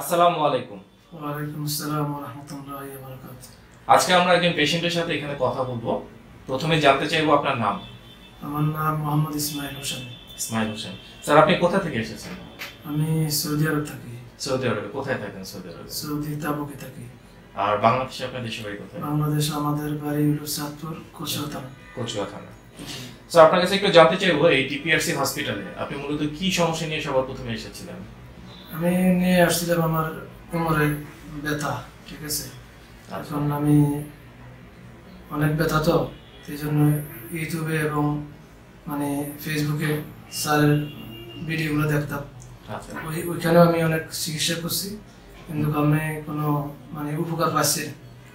আসসালামু আলাইকুম। ওয়ালাইকুম আসসালাম রহমতুল্লাহ বারকাত আজকে আমরা একজন পেশেন্টের সাথে এখানে কথা বলব। প্রথমে জানতে চাইব আপনার নাম। আমার নাম মোহাম্মদ ইসমাইল হোসেন। ইসমাইল হোসেন। স্যার আপনি কোথা থেকে এসেছেন? আমি সৌদি আরব থাকি। সৌদি আরবে। কোথায় থাকেন সৌদি আরবে? সৌদি তাবুকে থাকি। আর বাংলাদেশে আপনার দেশের বাড়ি কোথায়? বাংলাদেশ আমাদের বাড়ি হলো চাঁদপুর কচুয়া থানা। কচুয়া থানা। স্যার আপনার কাছে একটু জানতে চাইব এই টিপিআরসি হসপিটালে আপনি মূলত কি সমস্যা নিয়ে সবার প্রথমে এসেছিলেন? আমি নিয়ে আসছিলাম আমার কোমরে ব্যথা ঠিক আছে? তার জন্য আমি অনেক ব্যথা তো সেই জন্য ইউটিউবে এবং মানে ফেসবুকে স্যারের ভিডিওগুলো দেখতাম। আচ্ছা। ওই ওইখানেও আমি অনেক চিকিৎসা করছি কিন্তু আমি কোনো মানে উপকার পাচ্ছি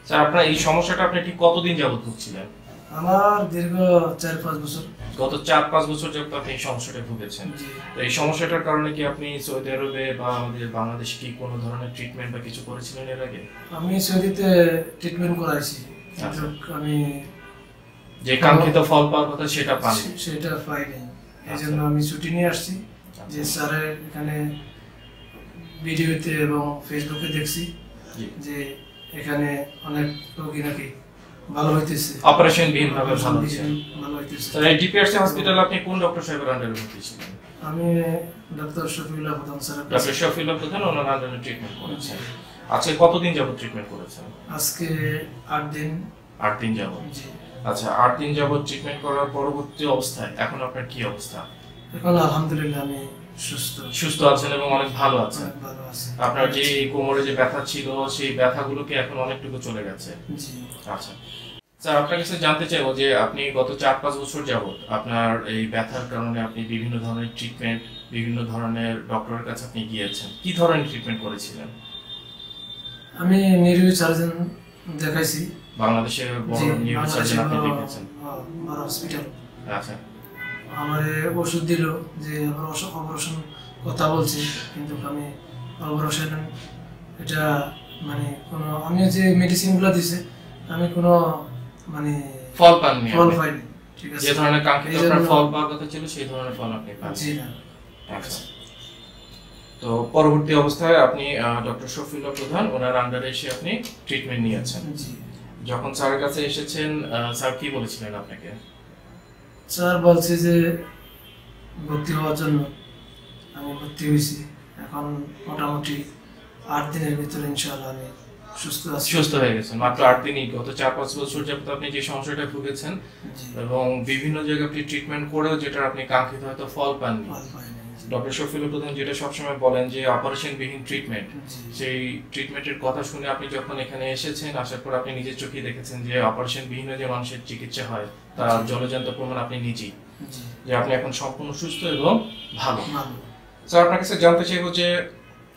স্যার আপনার এই সমস্যাটা আপনি ঠিক কতদিন যাবত ভুগছিলেন? আমার দীর্ঘ চার পাঁচ বছর। গত চার পাঁচ বছর যাবত আপনি এই সমস্যাটা ভুগেছেন তো এই সমস্যাটার কারণে কি আপনি সৌদি আরবে বা আমাদের বাংলাদেশে কি কোনো ধরনের ট্রিটমেন্ট বা কিছু করেছিলেন এর আগে? আমি সৌদিতে ট্রিটমেন্ট করাইছি। আমি যে কাঙ্ক্ষিত ফল পাওয়ার কথা সেটা পাননি। সেটা পাইনি। এই জন্য আমি ছুটি নিয়ে আসছি। যে স্যারের এখানে ভিডিওতে এবং ফেসবুকে দেখছি যে এখানে অনেক রোগী নাকি ভালো হইতেছে। অপারেশন বিহীন ভাবে ভালো হচ্ছে ভালো হইতেছে। স্যার এই ডিপিআরসি হসপিটালে আপনি কোন ডক্টর সাহেবের আন্ডারে ভর্তি ছিলেন আমি ডক্টর শফিউল্লাহ প্রধান স্যারের কাছে ডক্টর শফিল প্রধান ওনার আন্ডারে ট্রিটমেন্ট করেছেন। আজকে কতদিন যাবত ট্রিটমেন্ট করেছেন? আজকে আট দিন। আট দিন যাবত আচ্ছা আট দিন যাবত ট্রিটমেন্ট করার পরবর্তী অবস্থায় এখন আপনার কি অবস্থা? এখন আলহামদুলিল্লাহ আমি সুস্থ। আছেন এবং অনেক ভালো আছেন। আপনার যে কোমরে যে ব্যথা ছিল সেই ব্যথাগুলোকে এখন অনেকটুকু চলে গেছে। আচ্ছা। স্যার আপনার কাছে জানতে চাইব যে আপনি গত চার পাঁচ বছর যাবত আপনার এই ব্যথার কারণে আপনি বিভিন্ন ধরনের ট্রিটমেন্ট বিভিন্ন ধরনের ডক্টরের কাছে আপনি গিয়েছেন। কি ধরনের ট্রিটমেন্ট করেছিলেন? আমি নিরু সার্জন দেখাইছি। বাংলাদেশের বড় নিউরো সার্জন আপনি দেখেছেন। বড় হসপিটাল আচ্ছা। আমার ওষুধ দিল যে আমার অপারেশন কথা বলছে কিন্তু আমি অপারেশন এটা মানে কোনো আমি যে মেডিসিনগুলো দিছে আমি কোনো মানে ফল পাননি ফল পাইনি ঠিক আছে। যে ধরনের কাঙ্ক্ষিত ফল পাওয়ার কথা ছিল সেই ধরনের ফল আপনি পান জি না। আচ্ছা। তো পরবর্তী অবস্থায় আপনি ডক্টর শফিউল্লাহ প্রধান ওনার আন্ডারে এসে আপনি ট্রিটমেন্ট নিয়েছেন। জি। যখন স্যারের কাছে এসেছেন স্যার কি বলেছিলেন আপনাকে? স্যার বলছে যে ভর্তি হওয়ার জন্য আমি ভর্তি হয়েছি। এখন মোটামুটি আট দিনের ভিতরে ইনশাল্লাহ আমি সুস্থ আছি। সুস্থ হয়ে গেছেন। মাত্র আট দিনই। গত চার পাঁচ বছর যাবত আপনি যে সমস্যাটা ভুগেছেন এবং বিভিন্ন জায়গায় আপনি ট্রিটমেন্ট করেও যেটা আপনি কাঙ্ক্ষিত হয়তো ফল পাননি। ডক্টর শফিউল প্রধান যেটা সবসময় বলেন যে অপারেশন বিহীন ট্রিটমেন্ট সেই ট্রিটমেন্টের কথা শুনে আপনি যখন এখানে এসেছেন আসার পর আপনি নিজের চোখেই দেখেছেন যে অপারেশন বিহীন যে মানুষের চিকিৎসা হয় তার জলজান্ত প্রমাণ আপনি নিজেই। যে আপনি এখন সম্পূর্ণ সুস্থ এবং ভালো। ভালো। স্যার আপনার কাছে জানতে চাইব যে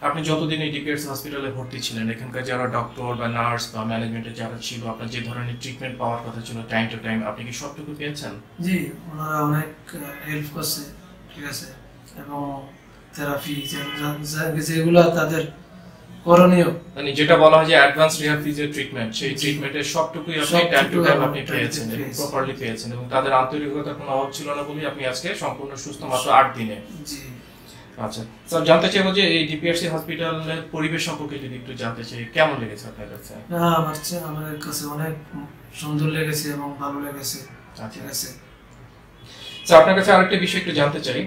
আপনি যতদিন এই ডিপিএস হসপিটালে ভর্তি ছিলেন এখানকার যারা ডক্টর বা নার্স বা ম্যানেজমেন্টের যারা ছিল আপনার যে ধরনের ট্রিটমেন্ট পাওয়ার কথা ছিল টাইম টু টাইম আপনি কি সবটুকু পেয়েছেন? জি ওনারা অনেক হেল্প করছে ঠিক আছে? এবং থেরাপি যেগুলো তাদের করণীয়। মানে যেটা বলা হয় যে অ্যাডভান্স রিহাব ফিজিও ট্রিটমেন্ট সেই ট্রিটমেন্টের সবটুকুই আপনি টাইম টু টাইম আপনি পেয়েছেন প্রপারলি পেয়েছেন এবং তাদের আন্তরিকতার কোনো অভাব ছিল না বলেই আপনি আজকে সম্পূর্ণ সুস্থ মাত্র আট দিনে। জি। আচ্ছা স্যার জানতে চাইব যে এই ডিপিআরসি হসপিটালের পরিবেশ সম্পর্কে যদি একটু জানতে চাই কেমন লেগেছে আপনার কাছে? না আমার আমার কাছে অনেক সুন্দর লেগেছে এবং ভালো লেগেছে। আচ্ছা। ঠিক আছে। স্যার আপনার কাছে আরেকটা বিষয় একটু জানতে চাই।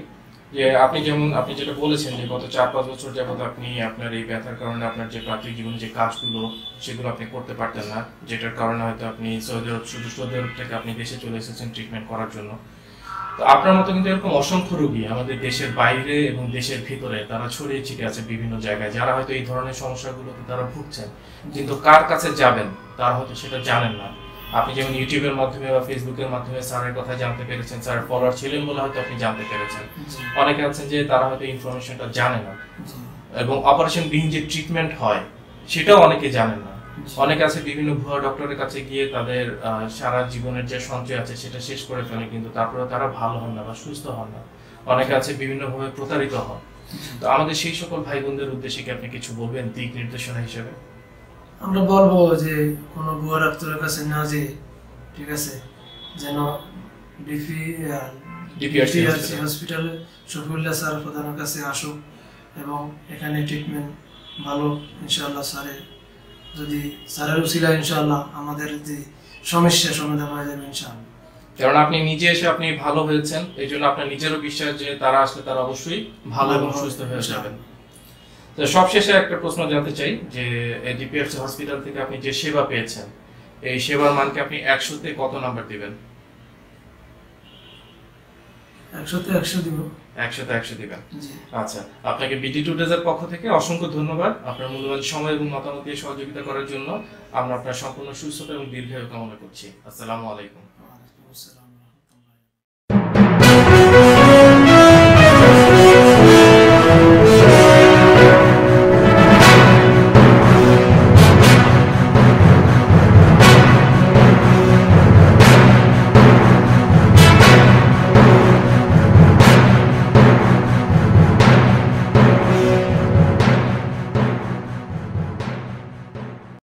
যে আপনি যেমন, আপনি যেটা বলেছেন যে গত চার, পাঁচ বছর যাবত আপনি আপনার এই ব্যথার কারণে আপনার যে প্রাথমিক জীবনে যে কাজগুলো, সেগুলো আপনি করতে পারতেন না, যেটার কারণে হয়তো আপনি সৌদি আরব, শুধু সৌদি আরব থেকে আপনি দেশে চলে এসেছেন ট্রিটমেন্ট করার জন্য। তো আপনার মতো কিন্তু এরকম অসংখ্য রোগী আমাদের দেশের বাইরে এবং দেশের ভিতরে তারা ছড়িয়ে ছিটে আছে বিভিন্ন জায়গায়, যারা হয়তো এই ধরনের সমস্যাগুলোতে তারা ভুগছেন, কিন্তু কার কাছে যাবেন, তারা হয়তো সেটা জানেন না। আপনি যেমন ইউটিউবের মাধ্যমে বা ফেসবুকের মাধ্যমে স্যারের কথা জানতে পেরেছেন স্যার ফলোয়ার ছিলেন বলে হয়তো আপনি জানতে পেরেছেন। অনেকে আছেন যে তারা হয়তো ইনফরমেশনটা জানে না। এবং অপারেশন বিহীন যে ট্রিটমেন্ট হয় সেটাও অনেকে জানেন না। অনেকে আছে বিভিন্ন ভুয়া ডক্টরের কাছে গিয়ে তাদের সারা জীবনের যে সঞ্চয় আছে সেটা শেষ করে ফেলে কিন্তু তারপরে তারা ভালো হন না বা সুস্থ হন না। অনেকে আছে বিভিন্নভাবে প্রতারিত হন। তো আমাদের সেই সকল ভাই বোনদের উদ্দেশ্যে কি আপনি কিছু বলবেন দিক নির্দেশনা হিসেবে? আমরা বলব যে কোনো ভুয়া ডাক্তারের কাছে না যে ঠিক আছে যেন ডিপি ডিপিআরসি হসপিটালে। শফিউল্লাহ স্যার প্রধানের কাছে আসুক এবং এখানে ট্রিটমেন্ট ভালো ইনশাআল্লাহ স্যারে যদি স্যারের উসিলা ইনশাআল্লাহ আমাদের যে সমস্যা সমাধান হয়ে যাবে ইনশাআল্লাহ। কারণ আপনি নিজে এসে আপনি ভালো হয়েছেন এই জন্য আপনার নিজেরও বিশ্বাস যে তারা আসলে তারা অবশ্যই ভালো এবং সুস্থ হয়ে যাবেন। তো সবশেষে একটা প্রশ্ন জানতে চাই যে ডিপিএফসি হসপিটাল থেকে আপনি যে সেবা পেয়েছেন এই সেবার মানকে আপনি একশোতে কত নাম্বার দিবেন? একশোতে একশো দিব। একশোতে একশো দিবেন। আচ্ছা আপনাকে বিডি টুডেজের পক্ষ থেকে অসংখ্য ধন্যবাদ আপনার মূল্যবান সময় এবং মতামত দিয়ে সহযোগিতা করার জন্য। আমরা আপনার সম্পূর্ণ সুস্থতা এবং দীর্ঘায়ু কামনা করছি। আসসালামু আলাইকুম।